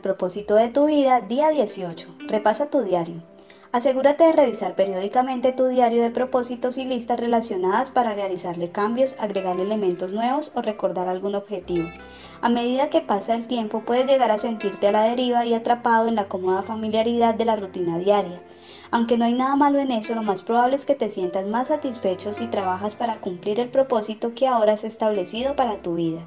Propósito de tu vida, día 18. Repasa tu diario. Asegúrate de revisar periódicamente tu diario de propósitos y listas relacionadas para realizarle cambios, agregar elementos nuevos o recordar algún objetivo. A medida que pasa el tiempo puedes llegar a sentirte a la deriva y atrapado en la cómoda familiaridad de la rutina diaria. Aunque no hay nada malo en eso, lo más probable es que te sientas más satisfecho si trabajas para cumplir el propósito que ahora has establecido para tu vida.